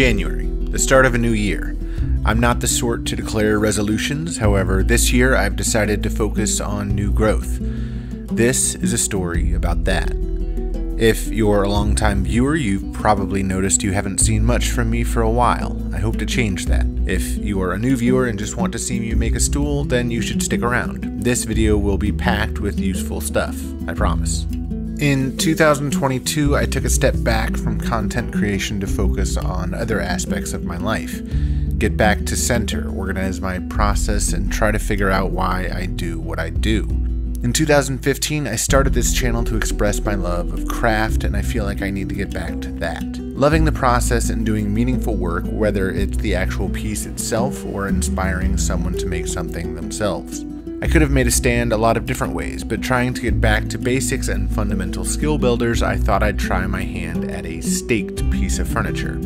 January, the start of a new year. I'm not the sort to declare resolutions, however, this year I've decided to focus on new growth. This is a story about that. If you're a longtime viewer, you've probably noticed you haven't seen much from me for a while. I hope to change that. If you are a new viewer and just want to see me make a stool, then you should stick around. This video will be packed with useful stuff, I promise. In 2022, I took a step back from content creation to focus on other aspects of my life. Get back to center, organize my process, and try to figure out why I do what I do. In 2015, I started this channel to express my love of craft, and I feel like I need to get back to that. Loving the process and doing meaningful work, whether it's the actual piece itself or inspiring someone to make something themselves. I could have made a stand a lot of different ways, but trying to get back to basics and fundamental skill builders, I thought I'd try my hand at a staked piece of furniture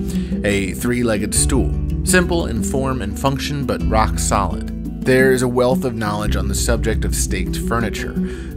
a three legged stool. Simple in form and function, but rock solid. There is a wealth of knowledge on the subject of staked furniture.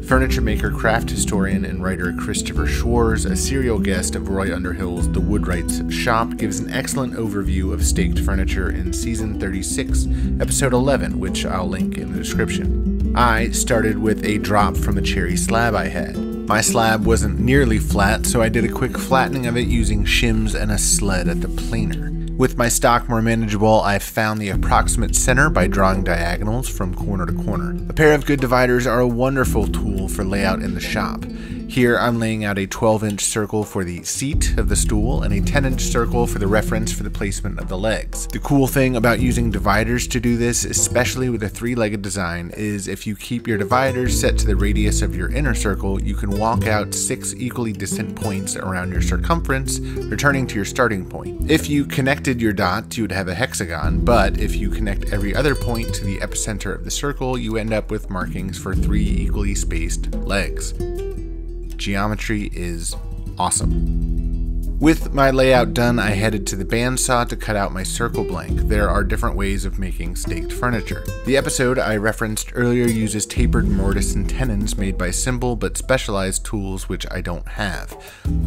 Furniture maker, craft historian, and writer Christopher Schwarz, a serial guest of Roy Underhill's The Woodwrights Shop, gives an excellent overview of staked furniture in season 36, episode 11, which I'll link in the description. I started with a drop from a cherry slab I had. My slab wasn't nearly flat, so I did a quick flattening of it using shims and a sled at the planer. With my stock more manageable, I've found the approximate center by drawing diagonals from corner to corner. A pair of good dividers are a wonderful tool for layout in the shop. Here I'm laying out a 12 inch circle for the seat of the stool and a 10 inch circle for the reference for the placement of the legs. The cool thing about using dividers to do this, especially with a three legged design, is if you keep your dividers set to the radius of your inner circle, you can walk out six equally distant points around your circumference, returning to your starting point. If you connected your dots, you would have a hexagon, but if you connect every other point to the epicenter of the circle, you end up with markings for three equally spaced legs geometry is awesome. With my layout done, I headed to the bandsaw to cut out my circle blank. There are different ways of making staked furniture. The episode I referenced earlier uses tapered mortise and tenons made by simple but specialized tools which I don't have.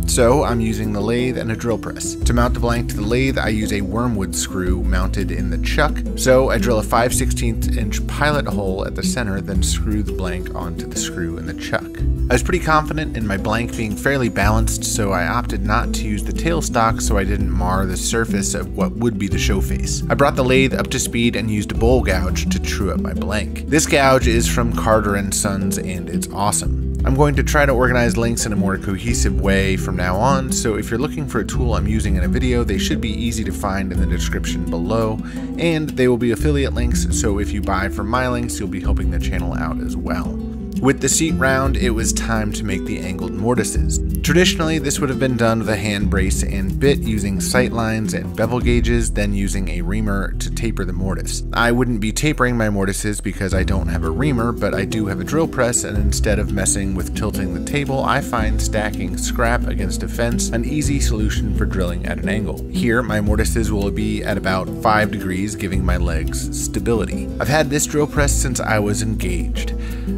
So I'm using the lathe and a drill press. To mount the blank to the lathe, I use a wormwood screw mounted in the chuck, so I drill a 5 16 inch pilot hole at the center, then screw the blank onto the screw in the chuck. I was pretty confident in my blank being fairly balanced, so I opted not to use the tailstock so I didn't mar the surface of what would be the show face. I brought the lathe up to speed and used a bowl gouge to true up my blank. This gouge is from Carter & Sons and it's awesome. I'm going to try to organize links in a more cohesive way from now on, so if you're looking for a tool I'm using in a video, they should be easy to find in the description below, and they will be affiliate links, so if you buy from my links, you'll be helping the channel out as well. With the seat round, it was time to make the angled mortises. Traditionally, this would have been done with a hand brace and bit using sight lines and bevel gauges, then using a reamer to taper the mortise. I wouldn't be tapering my mortises because I don't have a reamer, but I do have a drill press, and instead of messing with tilting the table, I find stacking scrap against a fence an easy solution for drilling at an angle. Here, my mortises will be at about 5 degrees, giving my legs stability. I've had this drill press since I was engaged.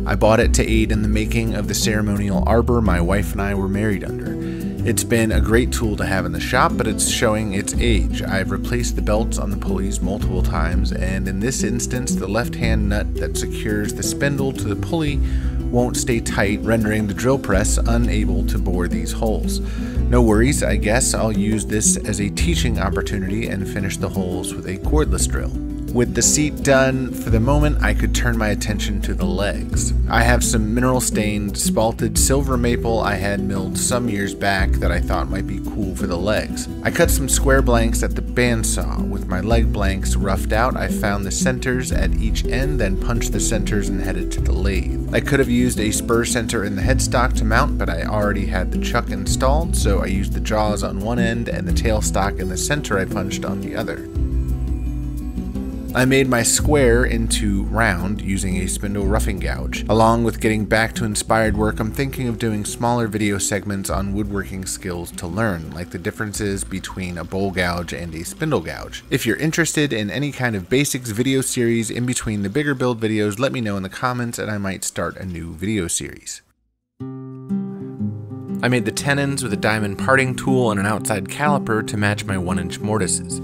I bought it to aid in the making of the ceremonial arbor my wife and I were married under. It's been a great tool to have in the shop, but it's showing its age. I've replaced the belts on the pulleys multiple times, and in this instance, the left hand nut that secures the spindle to the pulley won't stay tight, rendering the drill press unable to bore these holes. No worries, I guess I'll use this as a teaching opportunity and finish the holes with a cordless drill. With the seat done, for the moment I could turn my attention to the legs. I have some mineral stained spalted silver maple I had milled some years back that I thought might be cool for the legs. I cut some square blanks at the bandsaw. With my leg blanks roughed out, I found the centers at each end, then punched the centers and headed to the lathe. I could have used a spur center in the headstock to mount, but I already had the chuck installed, so I used the jaws on one end and the tailstock in the center I punched on the other. I made my square into round using a spindle roughing gouge. Along with getting back to inspired work, I'm thinking of doing smaller video segments on woodworking skills to learn, like the differences between a bowl gouge and a spindle gouge. If you're interested in any kind of basics video series in between the bigger build videos, let me know in the comments and I might start a new video series. I made the tenons with a diamond parting tool and an outside caliper to match my 1 inch mortises.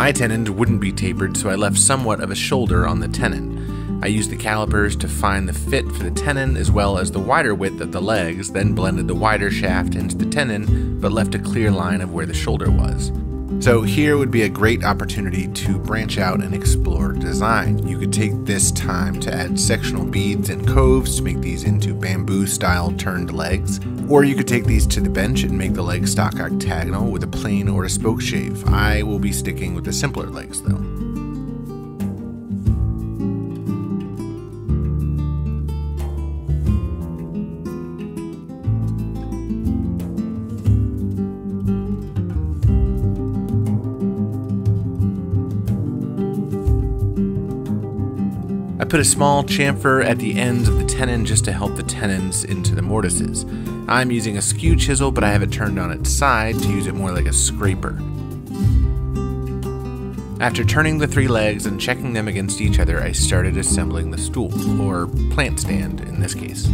My tenons wouldn't be tapered, so I left somewhat of a shoulder on the tenon. I used the calipers to find the fit for the tenon as well as the wider width of the legs, then blended the wider shaft into the tenon, but left a clear line of where the shoulder was. So here would be a great opportunity to branch out and explore design. You could take this time to add sectional beads and coves to make these into bamboo style turned legs, or you could take these to the bench and make the leg stock octagonal with a plane or a spoke shave. I will be sticking with the simpler legs though. Put a small chamfer at the ends of the tenon just to help the tenons into the mortises. I'm using a skew chisel, but I have it turned on its side to use it more like a scraper. After turning the three legs and checking them against each other, I started assembling the stool, or plant stand in this case.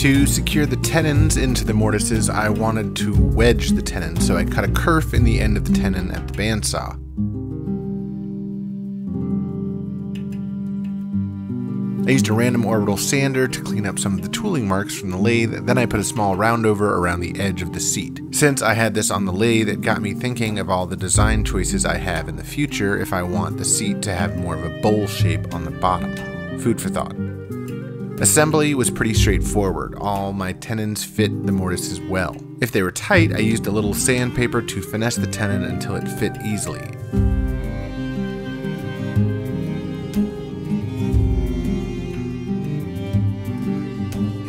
To secure the tenons into the mortises, I wanted to wedge the tenon, so I cut a kerf in the end of the tenon at the bandsaw. I used a random orbital sander to clean up some of the tooling marks from the lathe, then I put a small roundover around the edge of the seat. Since I had this on the lathe, it got me thinking of all the design choices I have in the future if I want the seat to have more of a bowl shape on the bottom. Food for thought. Assembly was pretty straightforward, all my tenons fit the mortises well. If they were tight, I used a little sandpaper to finesse the tenon until it fit easily.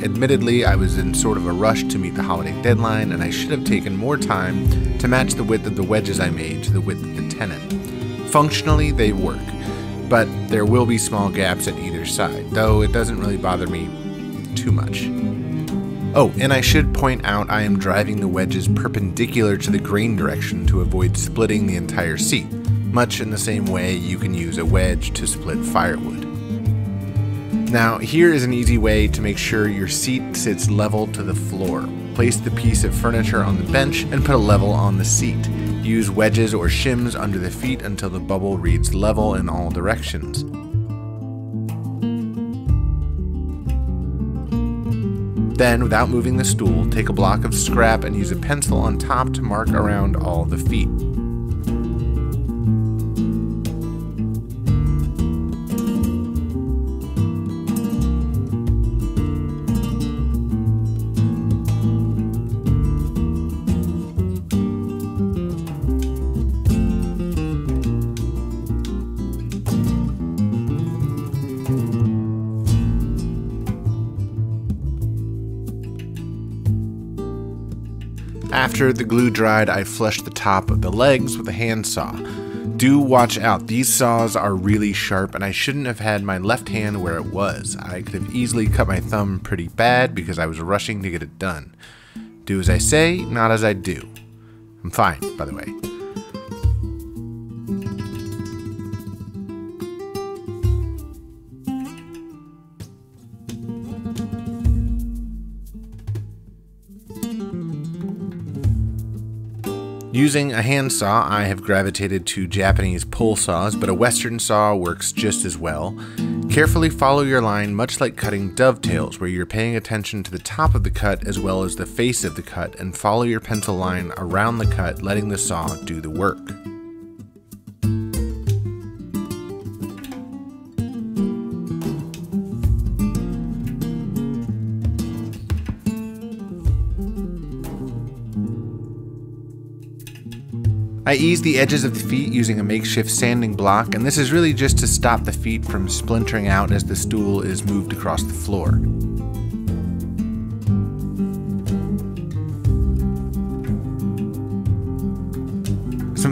Admittedly, I was in sort of a rush to meet the holiday deadline, and I should have taken more time to match the width of the wedges I made to the width of the tenon. Functionally, they work but there will be small gaps at either side, though it doesn't really bother me too much. Oh, and I should point out I am driving the wedges perpendicular to the grain direction to avoid splitting the entire seat, much in the same way you can use a wedge to split firewood. Now, here is an easy way to make sure your seat sits level to the floor. Place the piece of furniture on the bench and put a level on the seat. Use wedges or shims under the feet until the bubble reads level in all directions. Then, without moving the stool, take a block of scrap and use a pencil on top to mark around all the feet. After the glue dried, I flushed the top of the legs with a handsaw. Do watch out, these saws are really sharp and I shouldn't have had my left hand where it was. I could have easily cut my thumb pretty bad because I was rushing to get it done. Do as I say, not as I do. I'm fine, by the way. Using a handsaw, I have gravitated to Japanese pull saws, but a Western saw works just as well. Carefully follow your line, much like cutting dovetails, where you're paying attention to the top of the cut as well as the face of the cut, and follow your pencil line around the cut, letting the saw do the work. I ease the edges of the feet using a makeshift sanding block, and this is really just to stop the feet from splintering out as the stool is moved across the floor.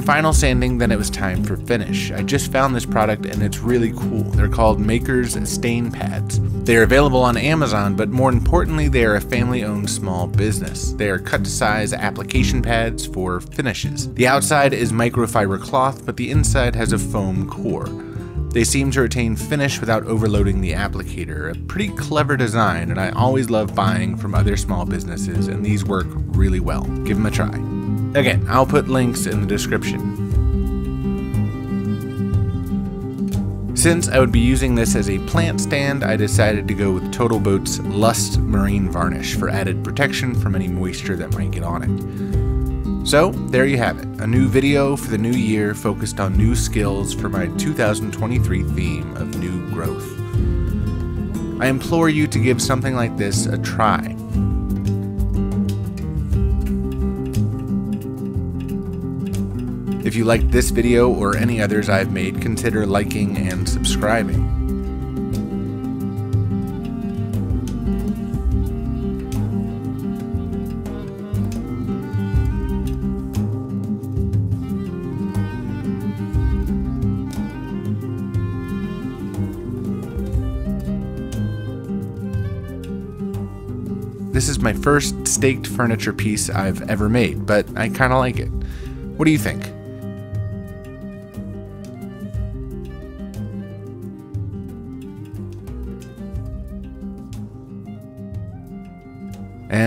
Final sanding, then it was time for finish. I just found this product and it's really cool. They're called Maker's Stain Pads. They are available on Amazon, but more importantly, they are a family owned small business. They are cut to size application pads for finishes. The outside is microfiber cloth, but the inside has a foam core. They seem to retain finish without overloading the applicator. A pretty clever design, and I always love buying from other small businesses, and these work really well. Give them a try. Again, I'll put links in the description. Since I would be using this as a plant stand, I decided to go with TotalBoat's Lust Marine Varnish for added protection from any moisture that might get on it. So, there you have it a new video for the new year focused on new skills for my 2023 theme of new growth. I implore you to give something like this a try. If you liked this video or any others I've made, consider liking and subscribing. This is my first staked furniture piece I've ever made, but I kind of like it. What do you think?